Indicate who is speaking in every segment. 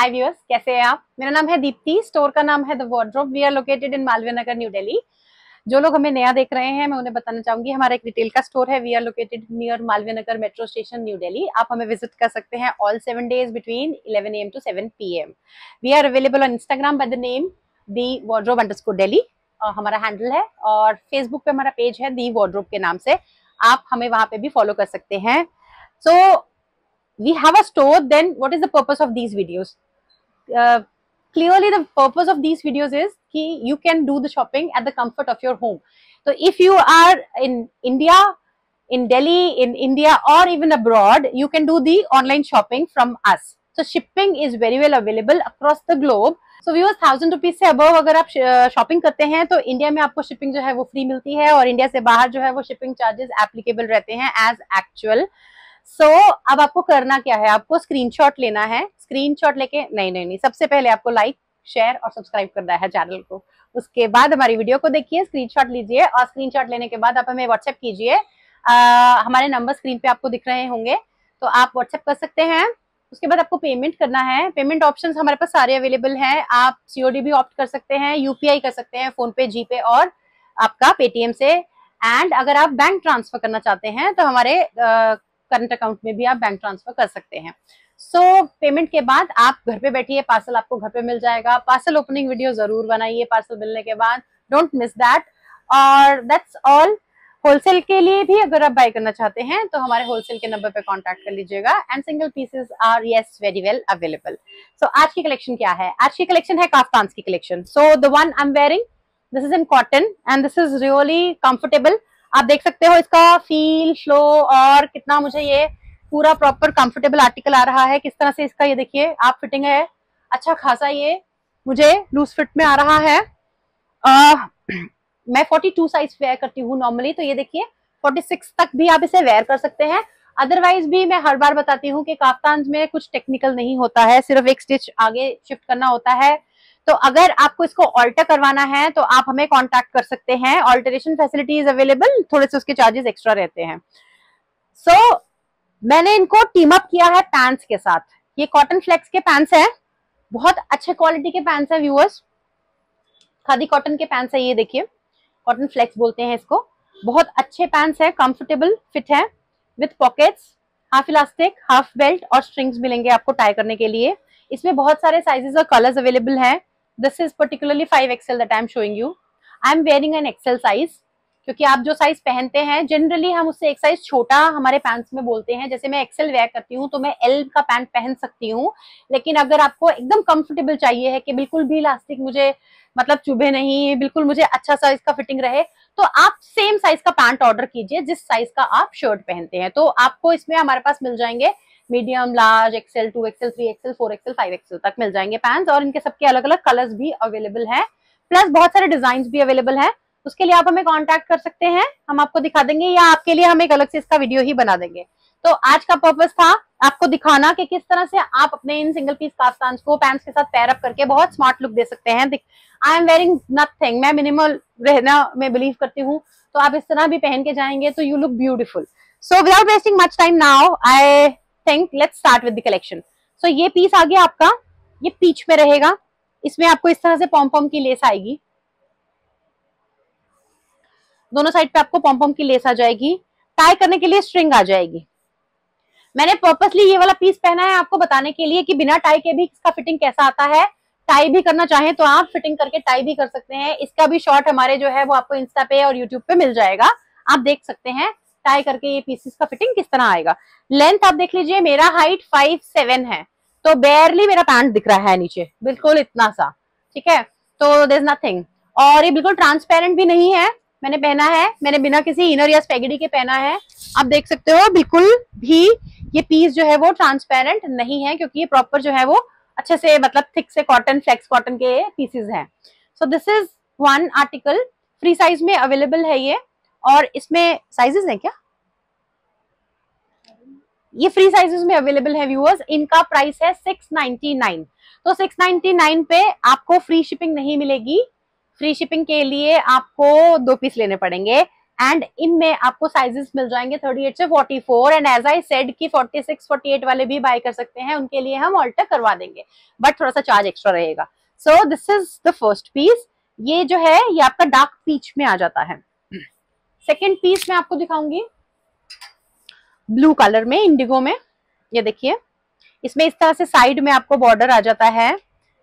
Speaker 1: हाय viewers कैसे हैं आप? मेरा नाम है दीप्ति। स्टोर का नाम है the wardrobe we are located in Malviya Nagar new Delhi जो लोग हमें नया देख रहे हैं, मैं उन्हें बताना चाहूँगी, हमारा एक रिटेल का स्टोर है। We are located near Malviya Nagar metro station New Delhi आप हमें विज़िट कर सकते हैं all seven days between 11 AM to 7 PM we are available on Instagram by the name the wardrobe underscore Delhi हमारा handle है और Facebook पे हमारा पेज है दी वार्ड्रोब के नाम से। आप हमें वहाँ पे भी फॉलो कर सकते हैं। So we have a store then what is the purpose of these videos clearly the purpose of these videos is ki you can do the shopping at the comfort of your home so if you are in india in delhi in india or even abroad you can do the online shopping from us so shipping is very well available across the globe so viewers thousand rupees से above अगर आप shopping करते हैं तो India में आपको shipping जो है वो फ्री मिलती है और इंडिया से बाहर जो है वो शिपिंग चार्जेस एप्लीकेबल रहते हैं एज एक्चुअल सो so, अब आपको करना क्या है? आपको स्क्रीनशॉट लेना है। स्क्रीनशॉट लेके नहीं नहीं नहीं सबसे पहले आपको लाइक शेयर और सब्सक्राइब करना है चैनल को। उसके बाद हमारी वीडियो को देखिए स्क्रीनशॉट लीजिए और स्क्रीनशॉट लेने के बाद आप हमें व्हाट्सएप कीजिए। हमारे नंबर स्क्रीन पे आपको दिख रहे होंगे। तो आप व्हाट्सएप कर सकते हैं। उसके बाद आपको पेमेंट करना है। पेमेंट ऑप्शंस हमारे पास सारे अवेलेबल हैं। आप सीओडी भी ऑप्ट कर सकते हैं यूपीआई कर सकते हैं फ़ोन पे जीपे और आपका पेटीएम से। एंड अगर आप बैंक ट्रांसफ़र करना चाहते हैं तो हमारे करंट अकाउंट में भी आप बैंक ट्रांसफ़र कर सकते हैं। सो so, पेमेंट के बाद आप घर पे बैठिए पार्सल आपको घर पे मिल जाएगा। पार्सल ओपनिंग वीडियो ज़रूर बनाइए पार्सल मिलने के बाद। डोंट मिस दैट और दैट्स ऑल होलसेल के लिए भी अगर आप बाय करना चाहते हैं तो हमारे होलसेल के नंबर पे कांटेक्ट कर लीजिएगा। And single pieces are yes very well available so आज की कलेक्शन क्या है? आज की कलेक्शन है काफ्तान्स की collection so the one I am wearing this is in cotton and this is really comfortable आप देख सकते हो इसका फील फ्लो और कितना मुझे ये पूरा प्रॉपर कंफर्टेबल आर्टिकल आ रहा है। किस तरह से इसका ये देखिए आप फिटिंग है। अच्छा खासा ये मुझे लूज फिट में आ रहा है। आ, मैं 42 साइज़ वेयर करती हूँ नॉर्मली तो ये देखिए 46 तक भी आप इसे वेयर कर सकते हैं। अदरवाइज़ भी मैं हर बार बताती हूँ कि काफ्तान में कुछ टेक्निकल नहीं होता है सिर्फ़ एक स्टिच आगे शिफ्ट करना होता है। तो अगर आपको इसको ऑल्टर करवाना है तो आप हमें कांटेक्ट कर सकते हैं। ऑल्टरेशन फैसिलिटीज़ अवेलेबल थोड़े से उसके चार्जेस एक्स्ट्रा रहते हैं। सो so, मैंने इनको टीम अप किया है पैंट्स के साथ। ये कॉटन फ्लेक्स के पैंट्स हैं। बहुत अच्छे क्वालिटी के पैंट्स हैं व्यूअर्स खादी कॉटन के पैंट्स है ये देखिए। कॉटन फ्लेक्स बोलते हैं इसको। बहुत अच्छे पैंट्स हैं कंफर्टेबल फिट है। With pockets half elastic half belt और स्ट्रिंग्स मिलेंगे आपको टाई करने के लिए। इसमें बहुत सारे साइजेस और कलर्स अवेलेबल हैं। This is particularly five XL that I am showing you I am wearing an XL size क्योंकि आप जो साइज़ पहनते हैं जनरली हम उससे एक साइज़ छोटा हमारे पैंट्स में बोलते हैं। जैसे मैं एक्सेल वेयर करती हूँ तो मैं एल का पैंट पहन सकती हूँ। लेकिन अगर आपको एकदम कंफर्टेबल चाहिए है कि बिल्कुल भी इलास्टिक मुझे मतलब चुभे नहीं, बिल्कुल मुझे अच्छा साइज़ का फिटिंग रहे तो आप सेम साइज़ का पैंट ऑर्डर कीजिए, जिस साइज़ का आप शर्ट पहनते हैं। तो आपको इसमें हमारे पास मिल जाएँगे medium large XL two XL three XL four XL five XL तक मिल जाएँगे पैंट्स और इनके सबके अलग अलग कलर्स भी अवेलेबल हैं। प्लस बहुत सारे डिज़ाइन भी अवेलेबल हैं। उसके लिए आप हमें कांटेक्ट कर सकते हैं। हम आपको दिखा देंगे या आपके लिए हम एक अलग से इसका वीडियो ही बना देंगे। तो आज का पर्पज था आपको दिखाना कि किस तरह से आप अपने इन सिंगल पीस काफ्तान को पैंट्स के साथ पैर अप करके बहुत स्मार्ट लुक दे सकते हैं। आई एम वेरिंग नथिंग मैं मिनिमल रहना, में बिलीव करती हूँ। तो आप इस तरह भी पहन के जाएँगे तो you look beautiful so without wasting much time now I think let's start with the collection so ये पीस आ गया आपका, ये पीच में रहेगा। इसमें आपको इस तरह से पॉम पॉम की लेस आएगी। दोनों साइड पे आपको पॉम पॉम की लेस आ जाएगी। टाई करने के लिए स्ट्रिंग आ जाएगी। मैंने पर्पसली ये वाला पीस पहना है आपको बताने के लिए कि बिना टाई के भी इसका फिटिंग कैसा आता है। टाई भी करना चाहें तो आप फिटिंग करके टाई भी कर सकते हैं। इसका भी शॉर्ट हमारे जो है वो आपको इंस्टा पे और यूट्यूब पे मिल जाएगा। आप देख सकते हैं। टाई करके ये पीसेस का फिटिंग किस तरह आएगा? लेंथ आप देख लीजिए, मेरा हाइट फाइव सेवन है तो बेयरली मेरा पैंट दिख रहा है नीचे, बिल्कुल इतना सा, ठीक है? तो देर नथिंग और ये बिल्कुल ट्रांसपेरेंट भी नहीं है, मैंने पहना है, मैंने बिना किसी इनर या स्पेगडी के पहना है, आप देख सकते हो, बिल्कुल भी ये पीस जो है वो ट्रांसपेरेंट नहीं है, क्योंकि ये प्रॉपर जो है वो अच्छे से मतलब थिक से कॉटन फ्लेक्स कॉटन के पीसेस हैं। So this is one article free size में अवेलेबल है ये। और इसमें साइजेस हैं क्या? ये फ्री साइजेस में अवेलेबल है व्यूअर्स इनका प्राइस है सिक्स नाइनटी नाइन तो सिक्स नाइनटी नाइन पे आपको फ्री शिपिंग नहीं मिलेगी। फ्री शिपिंग के लिए आपको दो पीस लेने पड़ेंगे। एंड इनमें आपको साइजेस मिल जाएँगे 38 से 44 एंड एज आई सेड कि 46 48 वाले भी बाय कर सकते हैं। उनके लिए हम ऑल्टर करवा देंगे। बट थोड़ा सा चार्ज एक्स्ट्रा रहेगा। So this is the first piece ये जो है, ये आपका डार्क पीच में आ जाता है। सेकेंड पीस मैं आपको दिखाऊँगी। ब्लू कलर में इंडिगो में। ये देखिए। इसमें इस तरह से साइड में आपको बॉर्डर आ जाता है।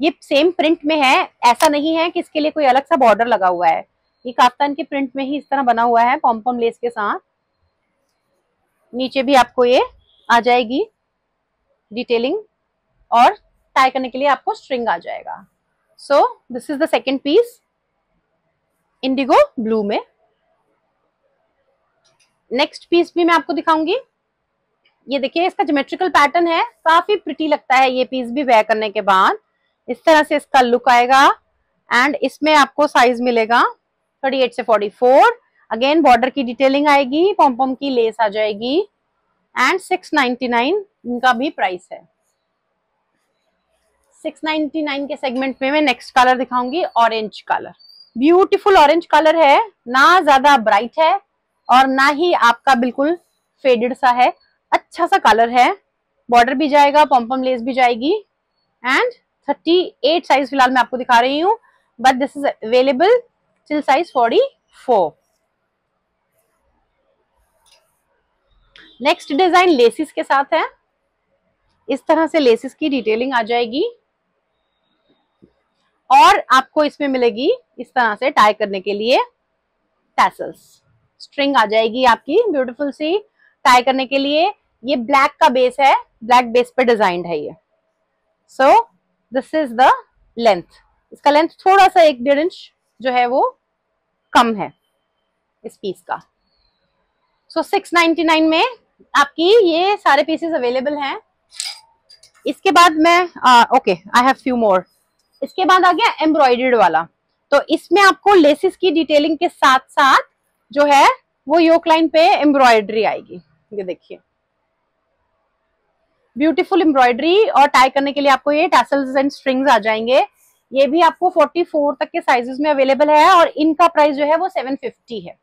Speaker 1: ये सेम प्रिंट में है। ऐसा नहीं है कि इसके लिए कोई अलग सा बॉर्डर लगा हुआ है। ये काफ्तान के प्रिंट में ही इस तरह बना हुआ है पॉम्पम लेस के साथ। नीचे भी आपको ये आ जाएगी डिटेलिंग और टाई करने के लिए आपको स्ट्रिंग आ जाएगा। So this is the second piece indigo blue में। नेक्स्ट पीस भी मैं आपको दिखाऊँगी। ये देखिए, इसका जोमेट्रिकल पैटर्न है। काफ़ी प्रिटी लगता है ये पीस भी वेयर करने के बाद। इस तरह से इसका लुक आएगा एंड इसमें आपको साइज़ मिलेगा। 38 से 44 अगेन बॉर्डर की डिटेलिंग आएगी पॉम्पम की लेस आ जाएगी एंड 699 इनका भी प्राइस है। 699 के सेगमेंट में मैं नेक्स्ट कलर दिखाऊँगी orange colour beautiful orange colour है, ना ज़्यादा ब्राइट है और ना ही आपका बिल्कुल फेडेड सा है। अच्छा सा कलर है। बॉर्डर भी जाएगा पॉम्पम लेस भी जाएगी। एंड 38 साइज़ फ़िलहाल मैं आपको दिखा रही हूँ। But this is available till size 44 next design laces के साथ है। इस तरह से लेसिस की डिटेलिंग आ जाएगी। और आपको इसमें मिलेगी इस तरह से टाई करने के लिए टैसल्स स्ट्रिंग आ जाएगी आपकी ब्यूटीफुल सी टाई करने के लिए। ये ब्लैक का बेस है ब्लैक बेस पे डिजाइंड है ये। So this is the length इसका लेंथ थोड़ा सा एक डेढ़ इंच जो है वो कम है इस पीस का। सो so, 699 में आपकी ये सारे पीसेस अवेलेबल हैं। इसके बाद मैं okay I have few more इसके बाद आ गया एम्ब्रॉयडर्ड वाला। तो इसमें आपको लेसिस की डिटेलिंग के साथ साथ जो है, वो योक लाइन पे एम्ब्रॉयडरी आएगी। ये देखिए। ब्यूटीफुल एम्ब्रॉयडरी और टाई करने के लिए आपको ये टैसल्स एंड स्ट्रिंग्स आ जाएँगे। ये भी आपको 44 तक के साइजेस में अवेलेबल है और इनका प्राइस जो है वो 750 है।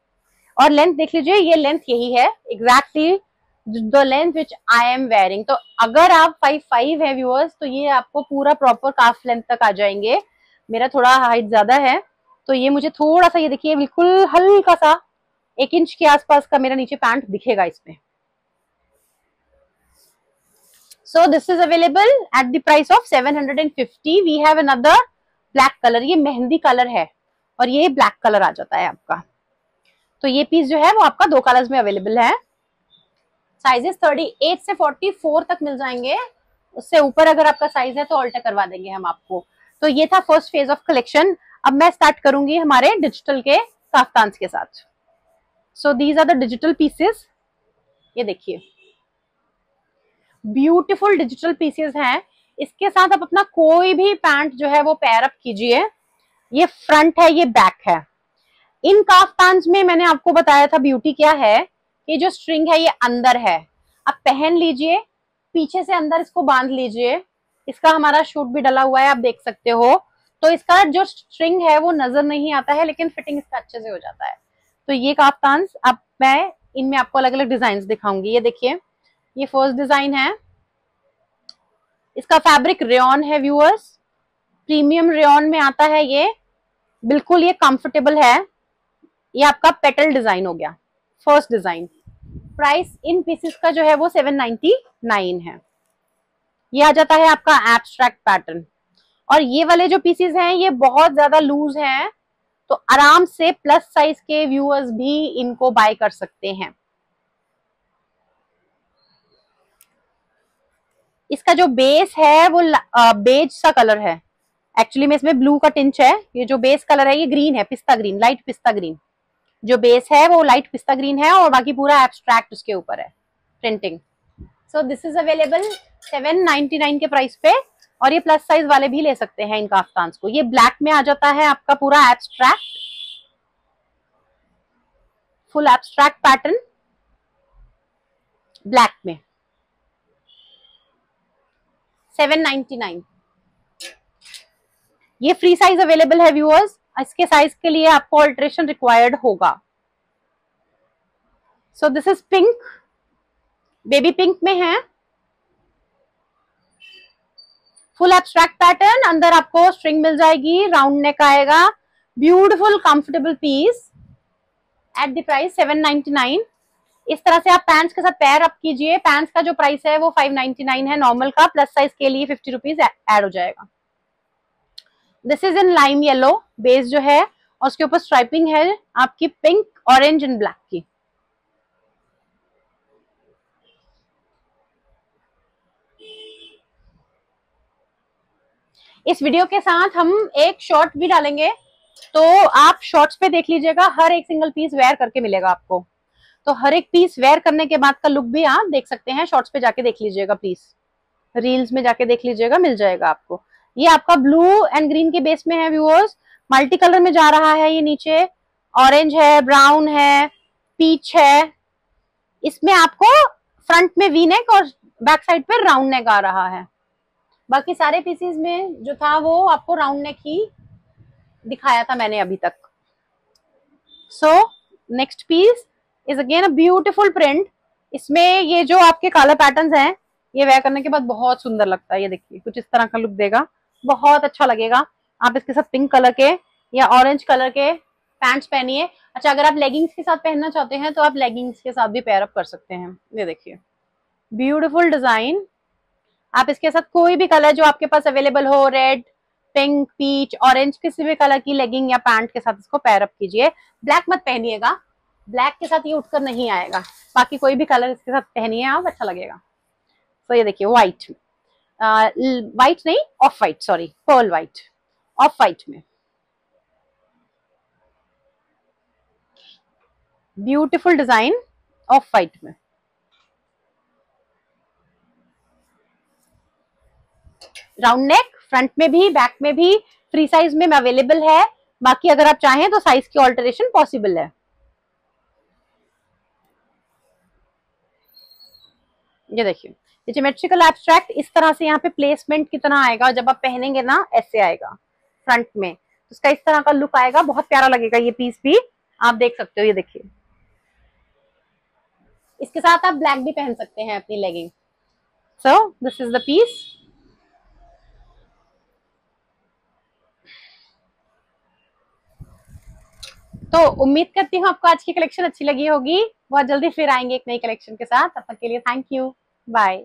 Speaker 1: और लेंथ देख लीजिए, ये लेंथ यही है। Exactly the length which I am wearing तो अगर आप फाइव फाइव है व्यूअर्स तो ये आपको पूरा प्रॉपर काफ लेंथ तक आ जाएँगे। मेरा थोड़ा हाइट ज़्यादा है तो ये मुझे थोड़ा सा, ये देखिए, बिल्कुल हल्का सा एक इंच के आसपास का मेरा नीचे पैंट दिखेगा इसमें। So, this is available at the price of 750 we have another black color. ये मेहंदी कलर है और ये ब्लैक कलर आ जाता है आपका। तो ये पीस जो है वो आपका दो कलर्स में अवेलेबल है। साइजेस 38 से 44 तक मिल जाएँगे। उससे ऊपर अगर आपका साइज़ है तो ऑल्टर करवा देंगे हम आपको। तो ये था फ़र्स्ट फ़ेज़ ऑफ़ कलेक्शन अब मैं स्टार्ट करूँगी हमारे डिजिटल के काफ्तान के साथ। So these are the digital pieces ये देखिए। ब्यूटीफुल डिजिटल पीसेस हैं। इसके साथ आप अपना कोई भी पैंट जो है वो पैर अप कीजिए। ये फ्रंट है, ये बैक है। इन काफ्तान में मैंने आपको बताया था ब्यूटी क्या है? कि जो स्ट्रिंग है, ये अंदर है। आप पहन लीजिए, पीछे से अंदर इसको बाँध लीजिए। इसका हमारा शूट भी डला हुआ है, आप देख सकते हो। तो इसका जो स्ट्रिंग है वो नज़र नहीं आता है, लेकिन फिटिंग इसका अच्छे से हो जाता है। तो ये काफ्तान अब मैं इनमें आपको अलग अलग डिज़ाइन दिखाऊँगी। ये देखिए, ये फ़र्स्ट डिज़ाइन है। इसका फैब्रिक रेन है व्यूअर्स प्रीमियम रेन में आता है ये। बिल्कुल ये कंफर्टेबल है। ये आपका पेटल डिज़ाइन हो गया। First design price in pieces का जो है वो 799 है। ये आ जाता है आपका एब्स्ट्रैक्ट पैटर्न और ये वाले जो पीसेस हैं, ये बहुत ज़्यादा लूज हैं। तो आराम से प्लस साइज़ के व्यूअर्स भी इनको बाय कर सकते हैं। इसका जो बेस है, वो बेज सा कलर है। एक्चुअली में इसमें ब्लू का टिंच है। ये जो बेस कलर है, ये ग्रीन है, पिस्ता ग्रीन लाइट पिस्ता ग्रीन जो बेस है, वो लाइट पिस्ता ग्रीन है और बाकी पूरा एब्स्ट्रैक्ट उसके ऊपर है। Printing so this is available seven ninety nine के प्राइस पे। और ये प्लस साइज़ वाले भी ले सकते हैं इन काफ्तान को। ये ब्लैक में आ जाता है आपका पूरा abstract full abstract pattern black में। 799 ये फ्री साइज़ अवेलेबल है व्यूअर्स इसके साइज़ के लिए आपको ऑल्ट्रेशन रिक्वायर्ड होगा। So this is pink baby pink में है। फुल एब्स्ट्रैक्ट पैटर्न अंदर आपको स्ट्रिंग मिल जाएगी राउंड नेक आएगा beautiful comfortable piece at the price seven इस तरह से आप पैंट्स के साथ पैर अप कीजिए। पैंट्स का जो प्राइस है वो फाइव नाइनटी नाइन है नॉर्मल का प्लस साइज़ के लिए फिफ्टी रुपीज़ एड हो जाएगा। This is in lime yellow base जो है, और उसके ऊपर स्ट्राइपिंग है आपकी पिंक ऑरेंज एंड ब्लैक की। इस वीडियो के साथ हम एक शॉर्ट भी डालेंगे। तो आप शॉर्ट्स पे देख लीजिएगा, हर एक सिंगल पीस वेयर करके मिलेगा आपको। तो हर एक पीस वेयर करने के बाद का लुक भी आप देख सकते हैं, शॉर्ट्स पे जाके देख लीजिएगा प्लीज़ रील्स में जाके देख लीजिएगा, मिल जाएगा आपको। ये आपका ब्लू एंड ग्रीन के बेस में है व्यूअर्स मल्टी कलर में जा रहा है ये नीचे। ऑरेंज है ब्राउन है पीच है। इसमें आपको फ्रंट में वी नेक और बैक साइड पे राउंड नेक आ रहा है। बाकी सारे पीसेस में जो था वो आपको राउंड नेक ही दिखाया था मैंने अभी तक। So next piece is again a beautiful print इसमें ये जो आपके काला पैटर्न हैं, ये वेयर करने के बाद बहुत सुंदर लगता है, ये देखिए, कुछ इस तरह का लुक देगा। बहुत अच्छा लगेगा। आप इसके साथ पिंक कलर के या ऑरेंज कलर के पैंट्स पहनिए। अच्छा अगर आप लेगिंग्स के साथ पहनना चाहते हैं तो आप लेगिंग्स के साथ भी पेयर अप कर सकते हैं। ये देखिए। ब्यूटिफुल डिज़ाइन आप इसके साथ कोई भी कलर जो आपके पास अवेलेबल हो रेड पिंक पीच ऑरेंज किसी भी कलर की लेगिंग या पैंट के साथ इसको पैर अप कीजिए। ब्लैक मत पहनिएगा। ब्लैक के साथ ये उठकर नहीं आएगा। बाकी कोई भी कलर इसके साथ पहनिए आप अच्छा लगेगा। तो ये देखिए व्हाइट में। व्हाइट नहीं off white sorry pearl white off white में। ब्यूटीफुल डिज़ाइन ऑफ़ व्हाइट में। राउंड नेक फ्रंट में भी बैक में भी फ्री साइज़ में अवेलेबल है। बाकी अगर आप चाहें तो साइज़ की ऑल्टरेशन पॉसिबल है। ये देखिए, ये ज्योमेट्रिकल एब्स्ट्रैक्ट इस तरह से यहाँ पे प्लेसमेंट कितना आएगा? जब आप पहनेंगे ना, ऐसे आएगा फ्रंट में। तो इसका इस तरह का लुक आएगा, बहुत प्यारा लगेगा ये पीस भी। आप देख सकते हो, ये देखिए। इसके साथ आप ब्लैक भी पहन सकते हैं अपनी legging so this is the piece तो उम्मीद करती हूँ आपको आज की कलेक्शन अच्छी लगी होगी। बहुत जल्दी फिर आएँगे एक नई कलेक्शन के साथ। तब तक के लिए थैंक यू बाय